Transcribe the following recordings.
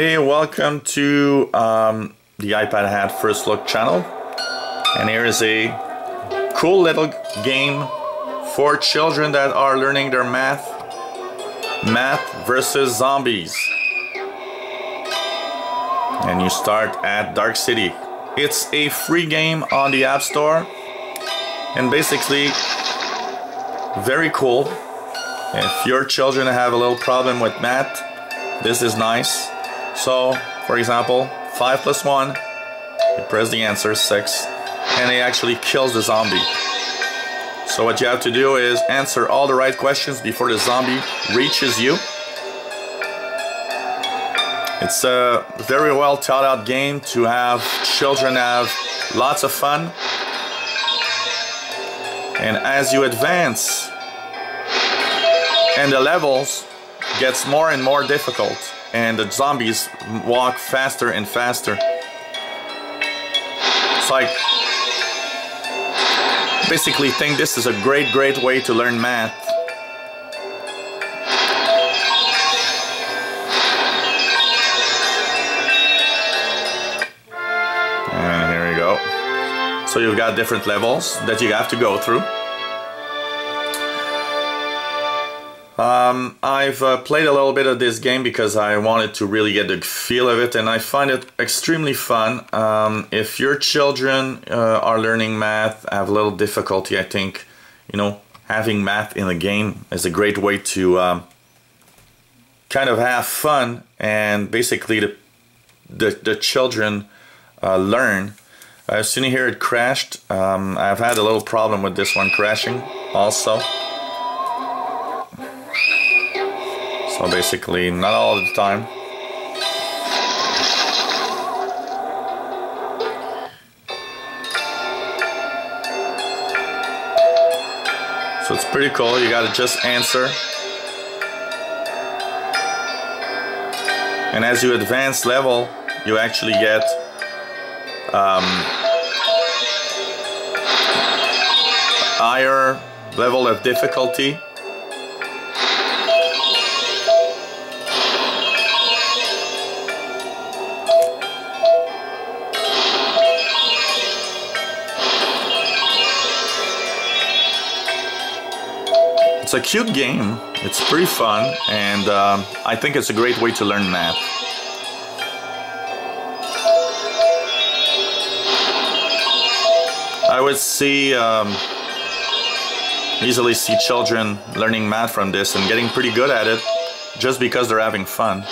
Hey, welcome to um, the iPad Apps First Look channel. And here is a cool little game for children that are learning their math. Math versus zombies. And you start at Dark City. It's a free game on the App Store. And basically, very cool. If your children have a little problem with math, this is nice. So, for example, 5 plus 1, you press the answer, 6, and it actually kills the zombie. So what you have to do is answer all the right questions before the zombie reaches you. It's a very well thought out game to have children have lots of fun. And as you advance and the levels gets more and more difficult and the zombies walk faster and faster. So I basically think this is a great, great way to learn math. And here we go. So you've got different levels that you have to go through. Um, I've uh, played a little bit of this game because I wanted to really get the feel of it and I find it extremely fun. Um, if your children uh, are learning math, have a little difficulty, I think, you know, having math in a game is a great way to um, kind of have fun and basically the, the, the children uh, learn. I've seen here it crashed. Um, I've had a little problem with this one crashing also. So basically, not all the time. So it's pretty cool, you gotta just answer. And as you advance level, you actually get um, higher level of difficulty It's a cute game, it's pretty fun, and um, I think it's a great way to learn math. I would see, um, easily see children learning math from this and getting pretty good at it just because they're having fun.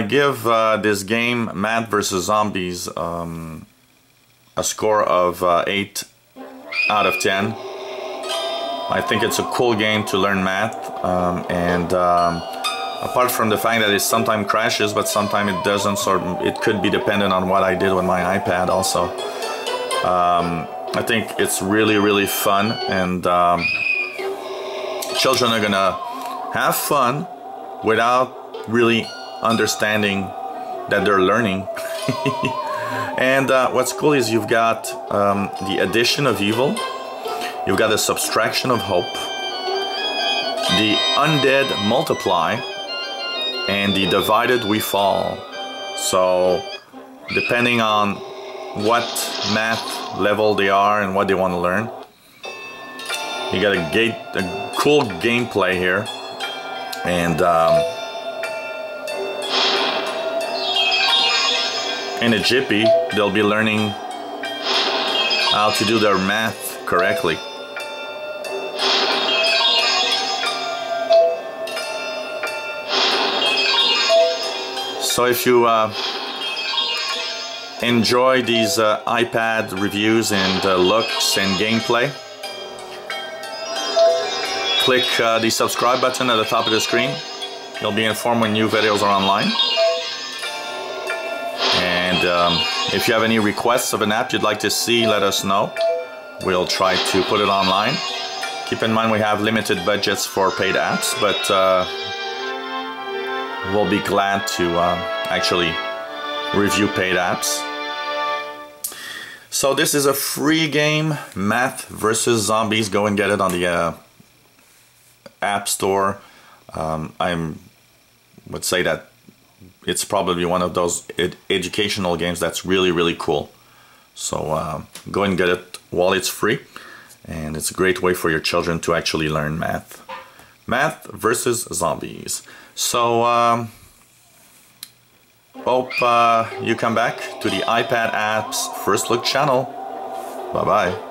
I give uh, this game, Math vs. Zombies, um, a score of uh, 8 out of 10. I think it's a cool game to learn math, um, and um, apart from the fact that it sometimes crashes, but sometimes it doesn't, so it could be dependent on what I did with my iPad also. Um, I think it's really, really fun, and um, children are gonna have fun without really understanding that they're learning. and uh, what's cool is you've got um, the addition of evil, you've got the subtraction of hope, the undead multiply, and the divided we fall. So, depending on what math level they are and what they want to learn, you got a, gate, a cool gameplay here. And um, in a jiffy, they'll be learning how to do their math correctly. So if you uh, enjoy these uh, iPad reviews and uh, looks and gameplay, click uh, the subscribe button at the top of the screen. You'll be informed when new videos are online. And um, if you have any requests of an app you'd like to see, let us know. We'll try to put it online. Keep in mind we have limited budgets for paid apps, but uh, we'll be glad to uh, actually review paid apps. So this is a free game, Math versus Zombies. Go and get it on the uh, App Store. Um, I would say that it's probably one of those ed educational games that's really, really cool. So uh, go and get it while it's free. And it's a great way for your children to actually learn math. Math versus Zombies. So... Um, Hope uh, you come back to the iPad apps First Look channel. Bye bye.